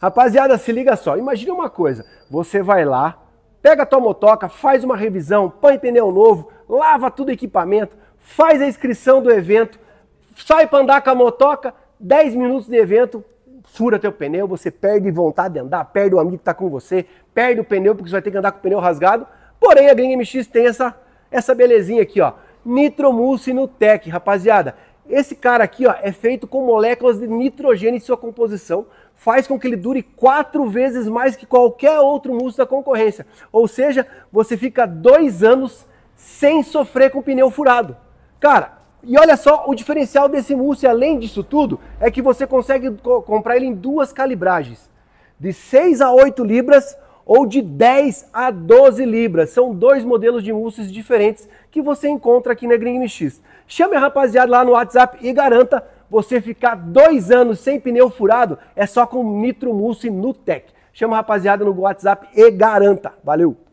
Rapaziada, se liga só. Imagina uma coisa. Você vai lá, pega a tua motoca, faz uma revisão, põe pneu novo, lava tudo o equipamento, faz a inscrição do evento, sai para andar com a motoca, 10 minutos de evento, fura teu pneu, você perde vontade de andar, perde o amigo que está com você, perde o pneu porque você vai ter que andar com o pneu rasgado. Porém, a Green MX tem essa, essa belezinha aqui, ó. Nitromulse no Tech, rapaziada. Esse cara aqui ó, é feito com moléculas de nitrogênio em sua composição, faz com que ele dure quatro vezes mais que qualquer outro mousse da concorrência. Ou seja, você fica dois anos sem sofrer com pneu furado. Cara, e olha só, o diferencial desse mousse, além disso tudo, é que você consegue co comprar ele em duas calibragens, de 6 a 8 libras ou de 10 a 12 libras. São dois modelos de mousses diferentes que você encontra aqui na Green MX. Chame a rapaziada lá no WhatsApp e garanta você ficar dois anos sem pneu furado é só com Nitro Mousse Nutec. Chama a rapaziada no WhatsApp e garanta. Valeu!